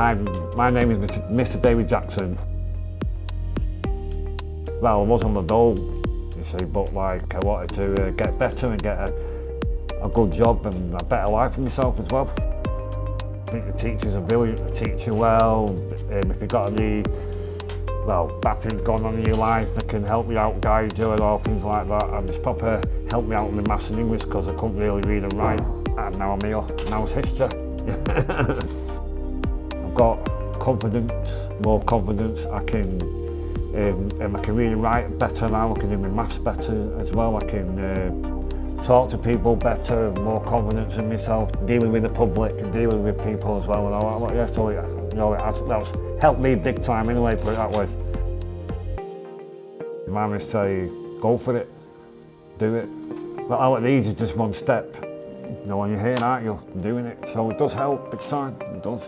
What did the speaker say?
Hi, my name is Mr. David Jackson. Well, I was on the dole, you see, but like I wanted to uh, get better and get a, a good job and a better life for myself as well. I think the teachers are brilliant, they teach you well, um, if you've got any well, bad things going on in your life, they can help you out, guide you and all things like that. And it's proper helped me out with my maths and English because I couldn't really read and write. And now I'm here, now it's history. Got confidence, more confidence. I can, um, um, I can read and write better now. I can do my maths better as well. I can uh, talk to people better, more confidence in myself, dealing with the public and dealing with people as well. And all that. Yeah, so you know, it has, that's helped me big time anyway, put it that way. My mum tell you, go for it, do it. But all it needs is just one step. You know, when you're here, aren't you, doing it. So it does help big time, it does.